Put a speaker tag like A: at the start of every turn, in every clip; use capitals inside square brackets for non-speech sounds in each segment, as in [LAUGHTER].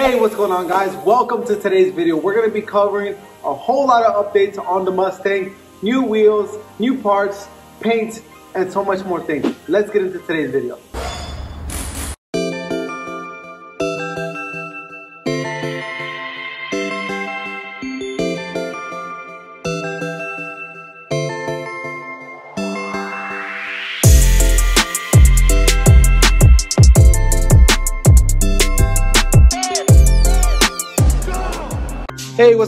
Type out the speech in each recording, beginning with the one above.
A: Hey, what's going on guys? Welcome to today's video. We're gonna be covering a whole lot of updates on the Mustang, new wheels, new parts, paint, and so much more things. Let's get into today's video.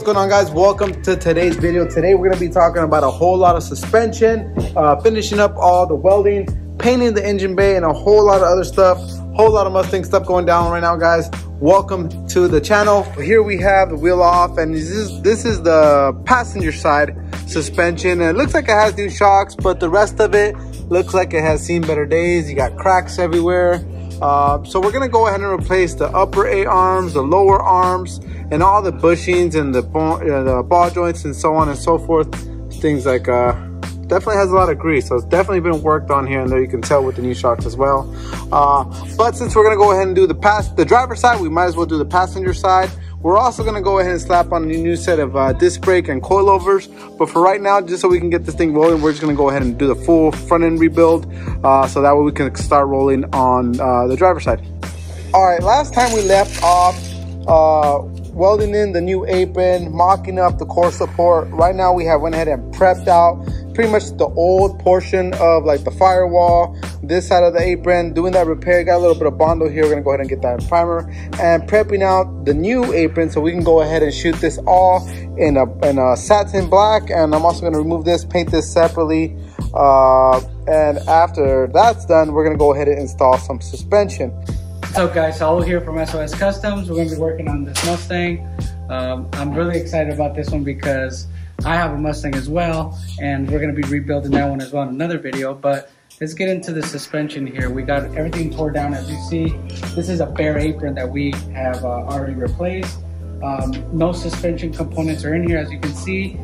A: What's going on guys? Welcome to today's video. Today we're gonna be talking about a whole lot of suspension, uh, finishing up all the welding, painting the engine bay, and a whole lot of other stuff. Whole lot of Mustang stuff going down right now, guys. Welcome to the channel. Here we have the wheel off, and this is, this is the passenger side suspension. And it looks like it has new shocks, but the rest of it looks like it has seen better days. You got cracks everywhere. Uh, so we're gonna go ahead and replace the upper A arms, the lower arms, and all the bushings and the, uh, the ball joints and so on and so forth. Things like, uh, definitely has a lot of grease. So it's definitely been worked on here and there. You can tell with the new shocks as well. Uh, but since we're gonna go ahead and do the pass, the driver side, we might as well do the passenger side. We're also gonna go ahead and slap on a new set of uh, disc brake and coilovers. But for right now, just so we can get this thing rolling, we're just gonna go ahead and do the full front end rebuild. Uh, so that way we can start rolling on uh, the driver's side. All right, last time we left off uh, welding in the new apron, mocking up the core support. Right now we have went ahead and prepped out pretty much the old portion of like the firewall, this side of the apron, doing that repair. Got a little bit of bondo here. We're gonna go ahead and get that primer and prepping out the new apron so we can go ahead and shoot this all in a, in a satin black. And I'm also gonna remove this, paint this separately. Uh, and after that's done, we're gonna go ahead and install some suspension.
B: What's up guys, Saul here from SOS Customz. We're gonna be working on this Mustang. Um, I'm really excited about this one because I have a Mustang as well and we're gonna be rebuilding that one as well in another video. But let's get into the suspension here. We got everything tore down as you see. This is a bare apron that we have uh, already replaced. Um, no suspension components are in here as you can see.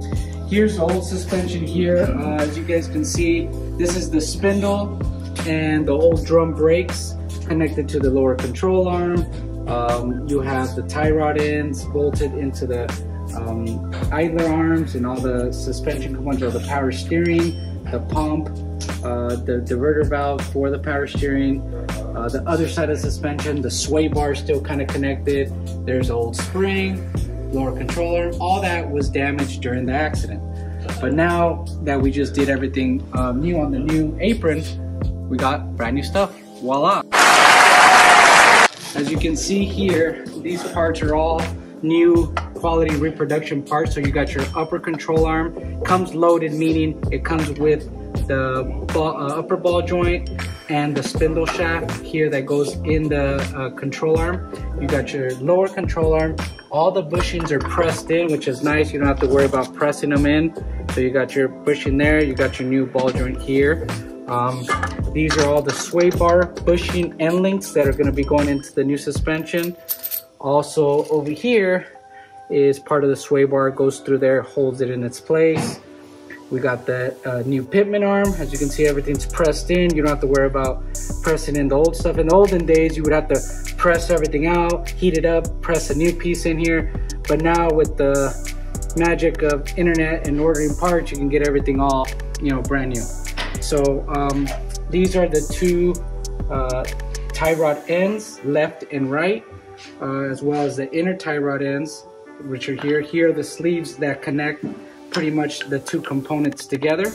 B: Here's the old suspension here. Uh, as you guys can see, this is the spindle and the old drum brakes connected to the lower control arm. Um, you have the tie rod ends bolted into the um, idler arms and all the suspension components of the power steering, the pump, uh, the diverter valve for the power steering, uh, the other side of suspension, the sway bar still kind of connected. There's old spring, lower controller. All that was damaged during the accident. But now that we just did everything um, new on the new apron, we got brand new stuff. Voila! As you can see here, these parts are all new quality reproduction parts. So you got your upper control arm, comes loaded, meaning it comes with the ball, uh, upper ball joint and the spindle shaft here that goes in the uh, control arm. You got your lower control arm. All the bushings are pressed in, which is nice. You don't have to worry about pressing them in. So you got your bushing there. You got your new ball joint here. Um, these are all the sway bar bushing end links that are going to be going into the new suspension. Also over here is part of the sway bar, goes through there, holds it in its place. We got the uh, new pitman arm. As you can see, everything's pressed in. You don't have to worry about pressing in the old stuff. In the olden days, you would have to press everything out, heat it up, press a new piece in here. But now with the magic of internet and ordering parts, you can get everything all, you know, brand new. So um, these are the two uh, tie rod ends, left and right, uh, as well as the inner tie rod ends, which are here. Here are the sleeves that connect pretty much the two components together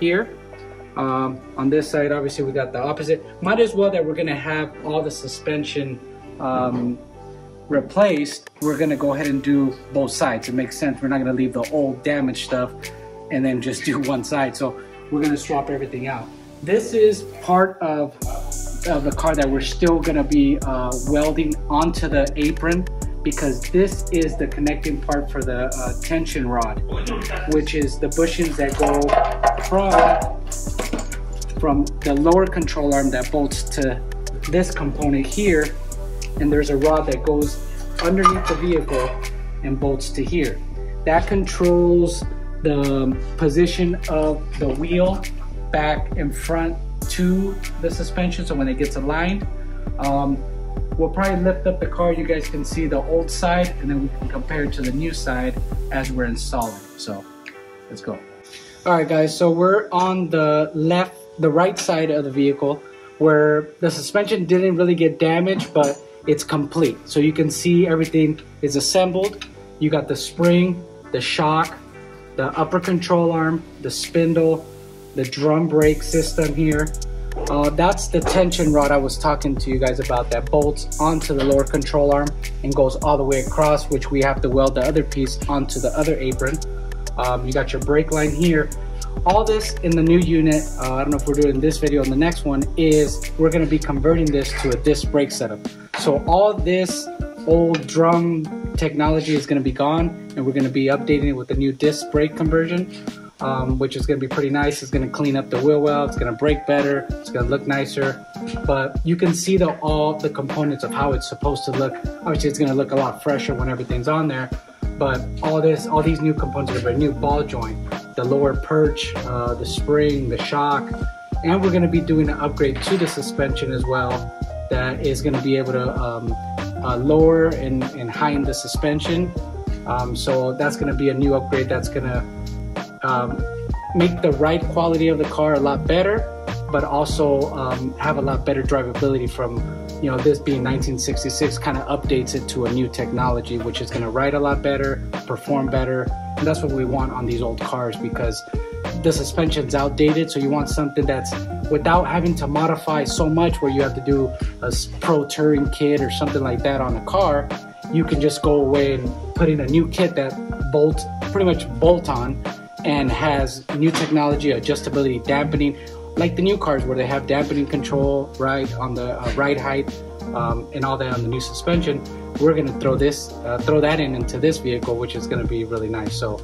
B: here. Um, on this side, obviously, we got the opposite. Might as well that we're gonna have all the suspension um, replaced. We're gonna go ahead and do both sides. It makes sense. We're not gonna leave the old damaged stuff and then just do [LAUGHS] one side. So we're gonna swap everything out. This is part of, of the car that we're still gonna be uh, welding onto the apron because this is the connecting part for the uh, tension rod, which is the bushings that go from, from the lower control arm that bolts to this component here. And there's a rod that goes underneath the vehicle and bolts to here. That controls the position of the wheel back and front to the suspension so when it gets aligned. Um, we'll probably lift up the car. You guys can see the old side and then we can compare it to the new side as we're installing. So let's go. All right guys, so we're on the left, the right side of the vehicle where the suspension didn't really get damaged, but it's complete. So you can see everything is assembled. You got the spring, the shock, the upper control arm, the spindle, the drum brake system here. Uh, that's the tension rod I was talking to you guys about that bolts onto the lower control arm and goes all the way across, which we have to weld the other piece onto the other apron. Um, you got your brake line here. All this in the new unit, uh, I don't know if we're doing this video on the next one, is we're gonna be converting this to a disc brake setup. So all this old drum technology is gonna be gone and we're gonna be updating it with the new disc brake conversion. Um, which is going to be pretty nice. It's going to clean up the wheel well. It's going to brake better. It's going to look nicer. But you can see the all the components of how it's supposed to look. Obviously, it's going to look a lot fresher when everything's on there. But all this, all these new components are a new ball joint, the lower perch, uh, the spring, the shock, and we're going to be doing an upgrade to the suspension as well. That is going to be able to um, uh, lower and, and heighten the suspension. Um, so that's going to be a new upgrade that's going to um, make the ride quality of the car a lot better, but also um, have a lot better drivability from, you know, this being 1966 kind of updates it to a new technology, which is going to ride a lot better, perform better. And that's what we want on these old cars because the suspension's outdated. So you want something that's without having to modify so much where you have to do a pro touring kit or something like that on a car. You can just go away and put in a new kit that bolts pretty much bolt on and has new technology, adjustability, dampening, like the new cars where they have dampening control, right, on the uh, ride height, um, and all that on the new suspension. We're gonna throw this, uh, throw that in into this vehicle, which is gonna be really nice. So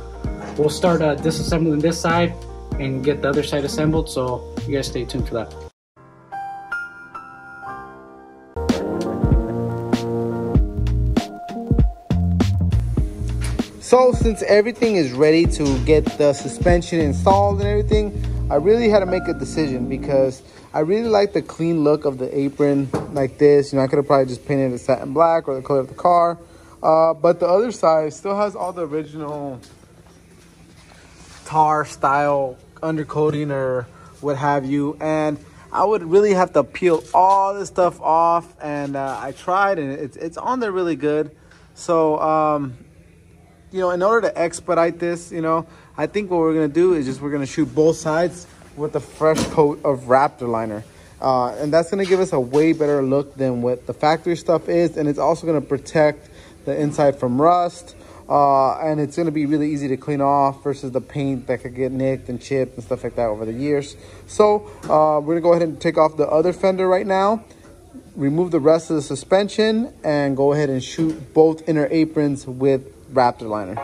B: we'll start uh, disassembling this side and get the other side assembled. So you guys stay tuned for that.
A: So since everything is ready to get the suspension installed and everything, I really had to make a decision because I really like the clean look of the apron like this. You know, I could have probably just painted it satin black or the color of the car. Uh, but the other side still has all the original tar style undercoating or what have you. And I would really have to peel all this stuff off. And uh, I tried and it's, it's on there really good. So, um, you know, in order to expedite this, you know, I think what we're gonna do is just we're gonna shoot both sides with a fresh coat of Raptor liner. Uh, and that's gonna give us a way better look than what the factory stuff is. And it's also gonna protect the inside from rust. Uh, and it's gonna be really easy to clean off versus the paint that could get nicked and chipped and stuff like that over the years. So uh, we're gonna go ahead and take off the other fender right now remove the rest of the suspension and go ahead and shoot both inner aprons with Raptor liner.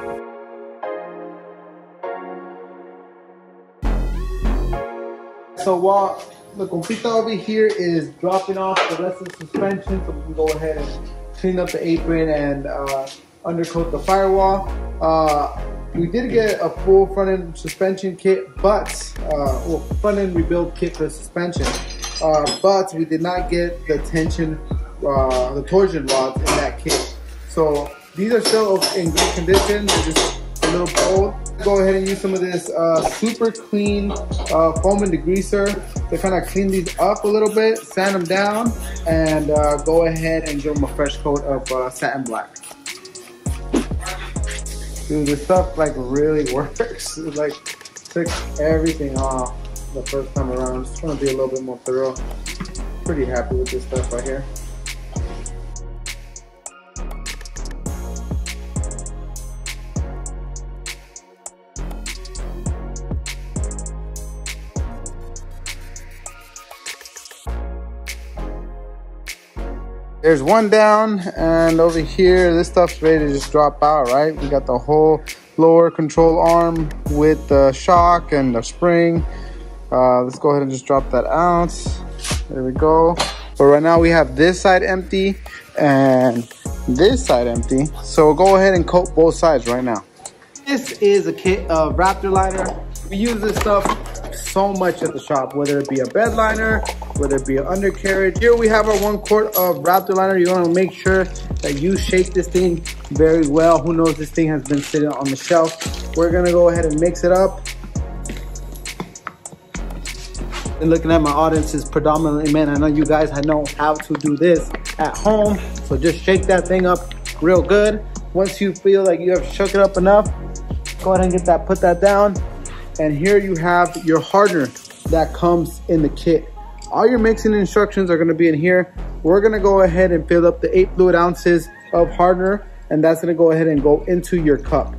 A: So while the compita over here is dropping off the rest of the suspension, so we can go ahead and clean up the apron and uh, undercoat the firewall. Uh, we did get a full front end suspension kit, but uh, well, front end rebuild kit for suspension, uh, but we did not get the tension, uh, the torsion rods in that kit. So these are still in good condition. They're just a little old. Go ahead and use some of this uh, super clean uh, foam and degreaser to kind of clean these up a little bit, sand them down, and uh, go ahead and give them a fresh coat of uh, satin black. Dude, this stuff like really [LAUGHS] works. It like took everything off the first time around. Just want to be a little bit more thorough. Pretty happy with this stuff right here. There's one down and over here, this stuff's ready to just drop out, right? We got the whole lower control arm with the shock and the spring. Uh, let's go ahead and just drop that out. There we go. But right now we have this side empty and this side empty. So we'll go ahead and coat both sides right now. This is a kit of Raptor liner. We use this stuff so much at the shop, whether it be a bed liner, whether it be an undercarriage. Here we have our one quart of Raptor liner. You wanna make sure that you shake this thing very well. Who knows, this thing has been sitting on the shelf. We're gonna go ahead and mix it up. And looking at my audience is predominantly men. I know you guys know how to do this at home. So just shake that thing up real good. Once you feel like you have shook it up enough, go ahead and get that, put that down. And here you have your hardener that comes in the kit. All your mixing instructions are gonna be in here. We're gonna go ahead and fill up the eight fluid ounces of hardener and that's gonna go ahead and go into your cup.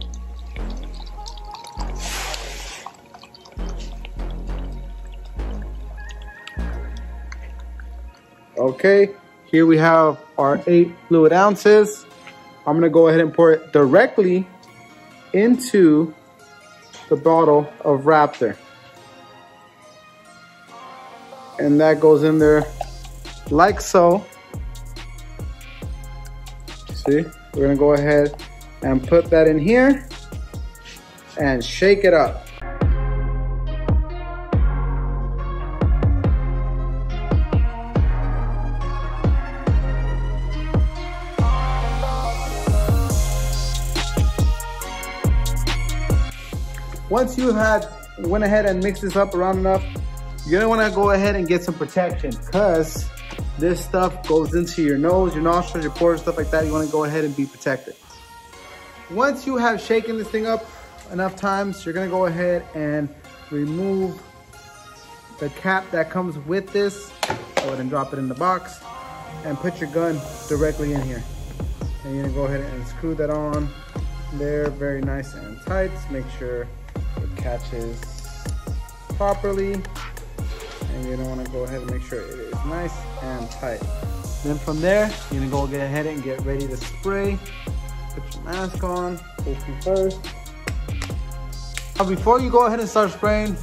A: Okay, here we have our eight fluid ounces. I'm gonna go ahead and pour it directly into the bottle of Raptor. And that goes in there like so. See, we're gonna go ahead and put that in here and shake it up. Once you had went ahead and mixed this up around enough, you're gonna wanna go ahead and get some protection because this stuff goes into your nose, your nostrils, your pores, stuff like that. You wanna go ahead and be protected. Once you have shaken this thing up enough times, you're gonna go ahead and remove the cap that comes with this. Go ahead and drop it in the box and put your gun directly in here. And you're gonna go ahead and screw that on there very nice and tight. Make sure it catches properly and you're gonna wanna go ahead and make sure it is nice and tight. Then from there, you're gonna go get ahead and get ready to spray. Put your mask on, safety first. Now before you go ahead and start spraying,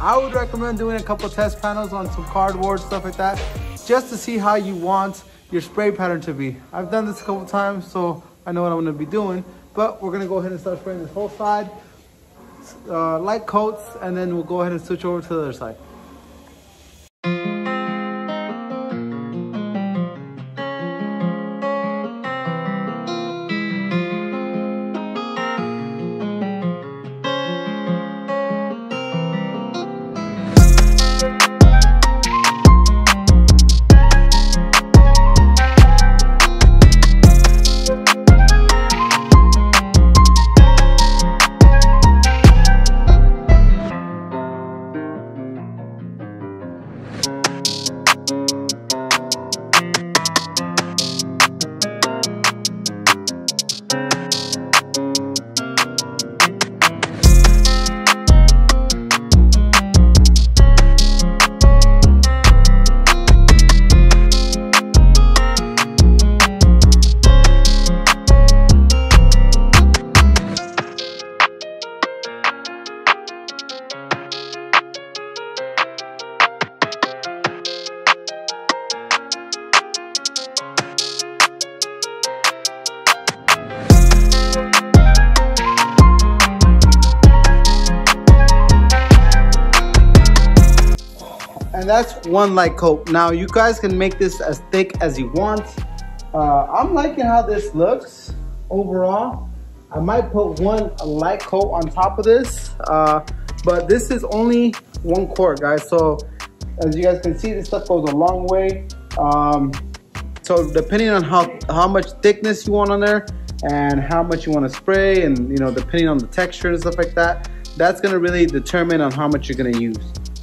A: I would recommend doing a couple test panels on some cardboard, stuff like that, just to see how you want your spray pattern to be. I've done this a couple times, so I know what I'm gonna be doing, but we're gonna go ahead and start spraying this whole side uh, light coats and then we'll go ahead and switch over to the other side. One light coat. Now you guys can make this as thick as you want. Uh, I'm liking how this looks overall. I might put one light coat on top of this, uh, but this is only one quart, guys. So as you guys can see, this stuff goes a long way. Um, so depending on how, how much thickness you want on there and how much you want to spray and, you know, depending on the texture and stuff like that, that's to really determine on how much you're going to use.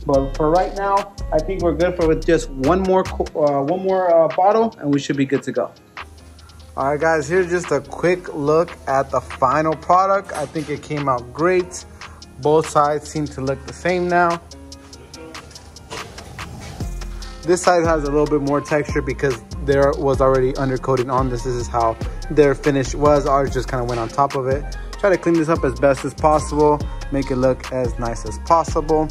A: But for right now, I think we're good for with just one more uh, one more uh, bottle and we should be good to go. All right, guys, here's just a quick look at the final product. I think it came out great. Both sides seem to look the same now. This side has a little bit more texture because there was already undercoating on this. This is how their finish was. Ours just kind of went on top of it. Try to clean this up as best as possible, make it look as nice as possible.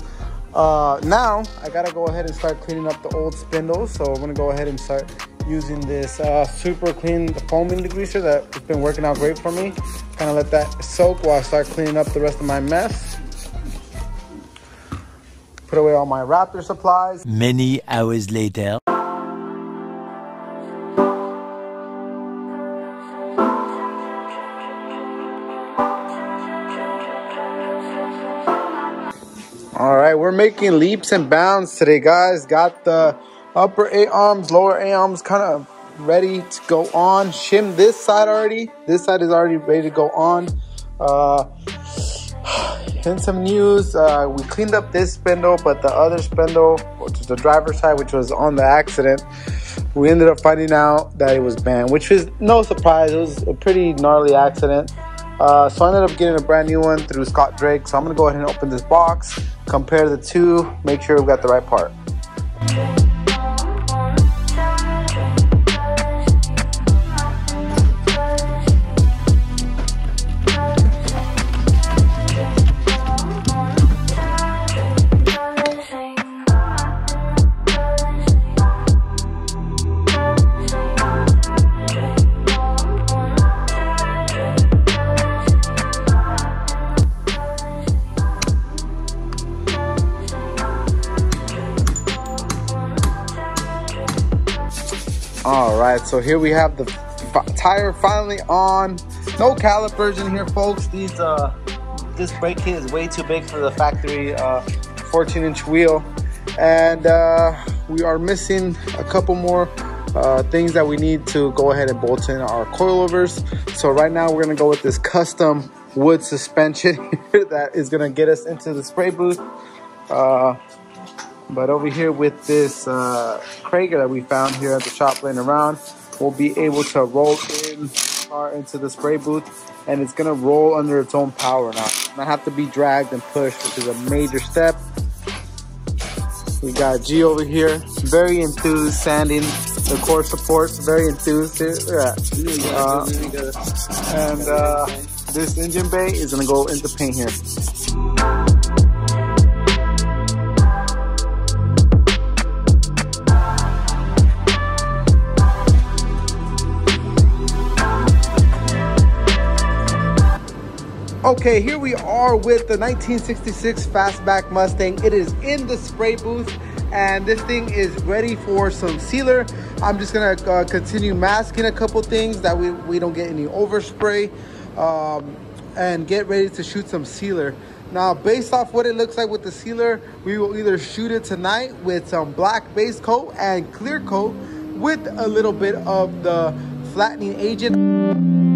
A: Uh, now I gotta go ahead and start cleaning up the old spindles. So I'm gonna go ahead and start using this uh, super clean foaming degreaser that has been working out great for me. Kind of let that soak while I start cleaning up the rest of my mess. put away all my Raptor supplies.
C: Many hours later.
A: Making leaps and bounds today, guys. Got the upper A arms, lower A arms kind of ready to go on. Shim this side already. This side is already ready to go on. Uh, [SIGHS] in some news, uh, we cleaned up this spindle, but the other spindle, which is the driver's side, which was on the accident, we ended up finding out that it was banned, which was no surprise. It was a pretty gnarly accident. Uh, so I ended up getting a brand new one through Scott Drake. So I'm gonna go ahead and open this box, compare the two, make sure we got the right part. So here we have the tire finally on. No calipers in here, folks. These uh, this brake kit is way too big for the factory uh, 14 inch wheel, and uh, we are missing a couple more uh, things that we need to go ahead and bolt in our coilovers. So right now we're gonna go with this custom wood suspension [LAUGHS] that is gonna get us into the spray booth. Uh, but over here with this uh, Krager that we found here at the shop laying around, we'll be able to roll in car into the spray booth and it's gonna roll under its own power now. Not have to be dragged and pushed, which is a major step. We got G over here, very enthused, sanding the core supports, very enthused here. Uh, and uh, this engine bay is gonna go into paint here. Okay, here we are with the 1966 Fastback Mustang. It is in the spray booth and this thing is ready for some sealer. I'm just gonna uh, continue masking a couple things that we, we don't get any overspray um, and get ready to shoot some sealer. Now, based off what it looks like with the sealer, we will either shoot it tonight with some black base coat and clear coat with a little bit of the flattening agent.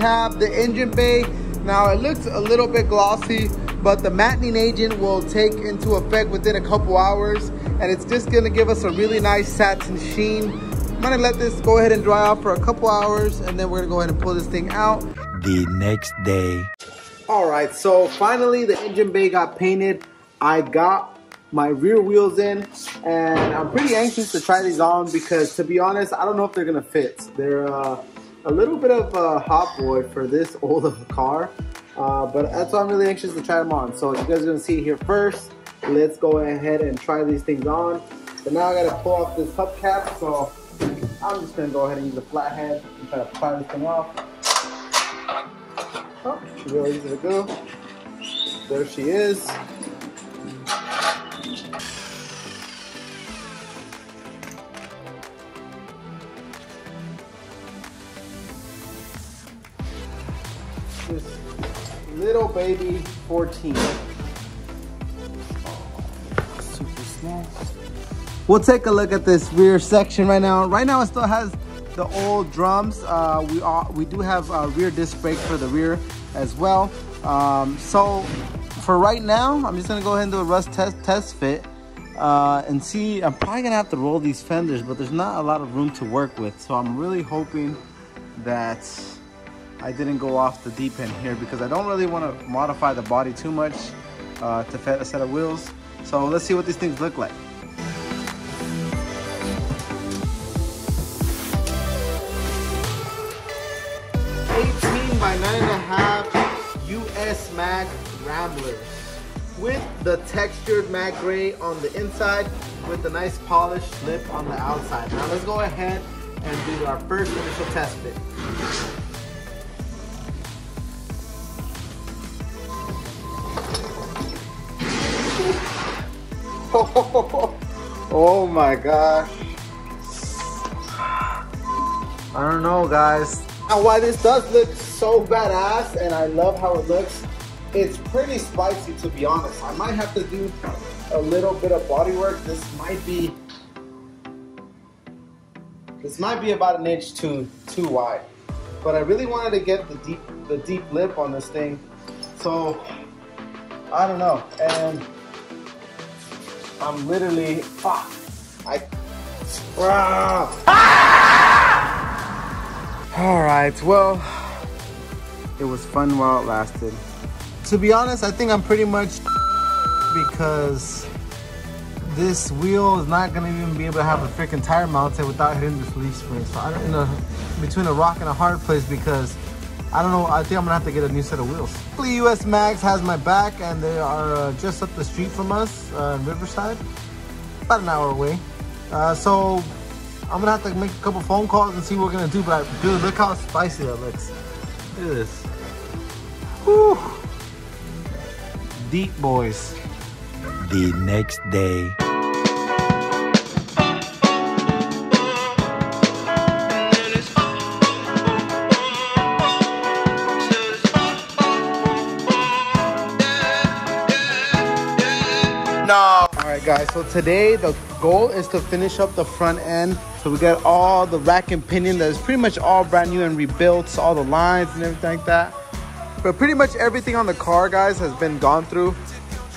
A: Have the engine bay. Now it looks a little bit glossy, but the mattening agent will take into effect within a couple hours and it's just gonna give us a really nice satin sheen. I'm gonna let this go ahead and dry out for a couple hours and then we're gonna go ahead and pull this thing out.
C: The next day.
A: All right, so finally the engine bay got painted. I got my rear wheels in and I'm pretty anxious to try these on because to be honest, I don't know if they're gonna fit. They're uh, a little bit of a hot boy for this old of a car. Uh, but that's why I'm really anxious to try them on. So if you guys are gonna see here first. Let's go ahead and try these things on. But now I gotta pull off this hubcap, so I'm just gonna go ahead and use a flathead and try to pry this thing off. Oh, she's real easy to go. There she is. Little baby 14. Super small. We'll take a look at this rear section right now. Right now it still has the old drums. Uh, we are we do have a rear disc brake for the rear as well. Um, so for right now, I'm just gonna go ahead and do a rust test test fit uh, and see. I'm probably gonna have to roll these fenders, but there's not a lot of room to work with. So I'm really hoping that I didn't go off the deep end here because I don't really want to modify the body too much uh, to fit a set of wheels. So let's see what these things look like. Eighteen by nine and a half US Mag Ramblers with the textured matte gray on the inside with the nice polished lip on the outside. Now let's go ahead and do our first initial test fit. [LAUGHS] oh my gosh. I don't know guys. And why this does look so badass and I love how it looks, it's pretty spicy to be honest. I might have to do a little bit of body work. This might be this might be about an inch too too wide. But I really wanted to get the deep the deep lip on this thing. So I don't know. And I'm literally fuck. I [LAUGHS] All right, well, it was fun while it lasted. To be honest, I think I'm pretty much [LAUGHS] because this wheel is not gonna even be able to have a freaking tire mounted without hitting this leaf spring. So I'm in a between a rock and a hard place because I don't know. I think I'm gonna have to get a new set of wheels. Hopefully, US Mags has my back, and they are uh, just up the street from us uh, in Riverside, about an hour away. Uh, so I'm gonna have to make a couple phone calls and see what we're gonna do. But dude, look how spicy that looks. Look at this. Whew. Deep boys.
C: The next day.
A: Guys. So today the goal is to finish up the front end. So we got all the rack and pinion that is pretty much all brand new and rebuilt, all the lines and everything like that. But pretty much everything on the car, guys, has been gone through.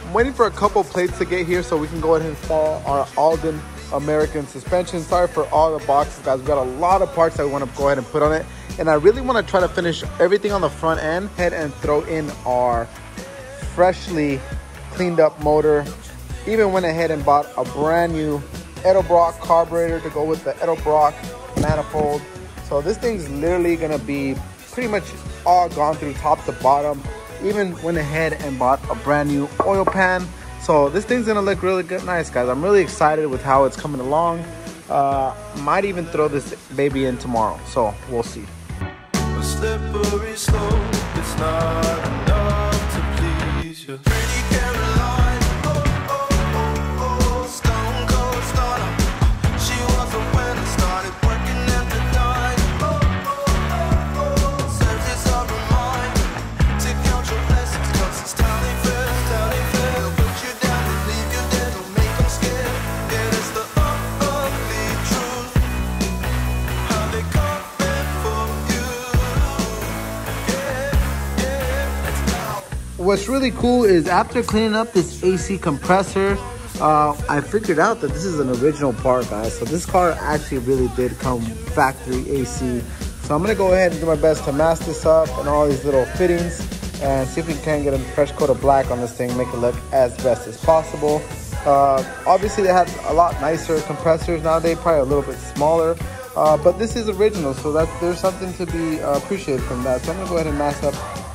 A: I'm waiting for a couple plates to get here so we can go ahead and install our Aldan American suspension. Sorry for all the boxes, guys. We got a lot of parts that we want to go ahead and put on it. And I really want to try to finish everything on the front end, head and throw in our freshly cleaned up motor. Even went ahead and bought a brand new Edelbrock carburetor to go with the Edelbrock manifold. So this thing's literally gonna be pretty much all gone through top to bottom. Even went ahead and bought a brand new oil pan. So this thing's gonna look really good, nice guys. I'm really excited with how it's coming along. Uh, might even throw this baby in tomorrow. So we'll see. What's really cool is after cleaning up this AC compressor, uh, I figured out that this is an original part, guys. So this car actually really did come factory AC. So I'm gonna go ahead and do my best to mask this up and all these little fittings and see if we can get a fresh coat of black on this thing, make it look as best as possible. Uh, obviously they have a lot nicer compressors nowadays, probably a little bit smaller. Uh, but this is original, so that there's something to be uh, appreciated from that. So I'm gonna go ahead and mask up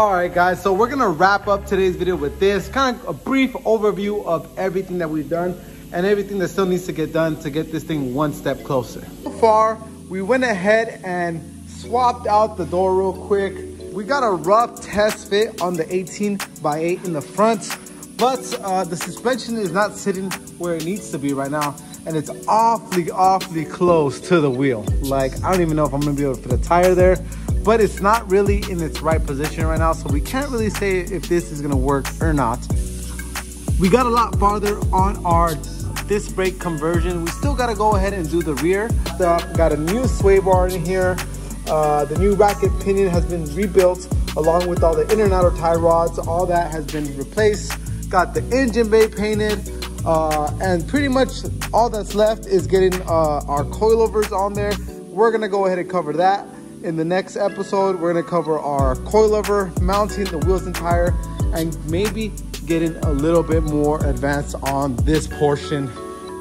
A: All right, guys, so we're gonna wrap up today's video with this kind of a brief overview of everything that we've done and everything that still needs to get done to get this thing one step closer. So far, we went ahead and swapped out the door real quick. We got a rough test fit on the 18 by 8 in the front, but uh, the suspension is not sitting where it needs to be right now, and it's awfully, awfully close to the wheel. Like, I don't even know if I'm gonna be able to fit a tire there, but it's not really in its right position right now, so we can't really say if this is gonna work or not. We got a lot farther on our disc brake conversion. We still gotta go ahead and do the rear stuff. Got a new sway bar in here. Uh, the new rack and pinion has been rebuilt along with all the inner and outer tie rods. All that has been replaced. Got the engine bay painted. Uh, and pretty much all that's left is getting uh, our coilovers on there. We're gonna go ahead and cover that. In the next episode, we're gonna cover our coilover, mounting the wheels and tire, and maybe getting a little bit more advanced on this portion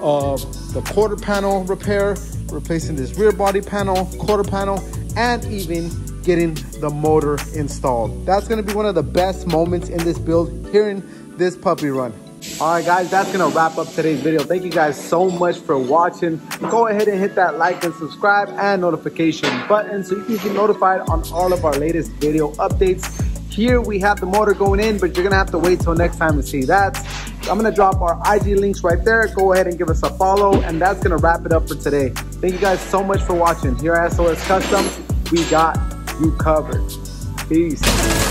A: of the quarter panel repair, replacing this rear body panel, quarter panel, and even getting the motor installed. That's gonna be one of the best moments in this build, hearing this puppy run. All right, guys, that's gonna wrap up today's video. Thank you guys so much for watching. Go ahead and hit that like and subscribe and notification button so you can get notified on all of our latest video updates. Here we have the motor going in, but you're gonna have to wait till next time to see that. I'm gonna drop our IG links right there. Go ahead and give us a follow, and that's gonna wrap it up for today. Thank you guys so much for watching. Here at SOS Custom, we got you covered. Peace.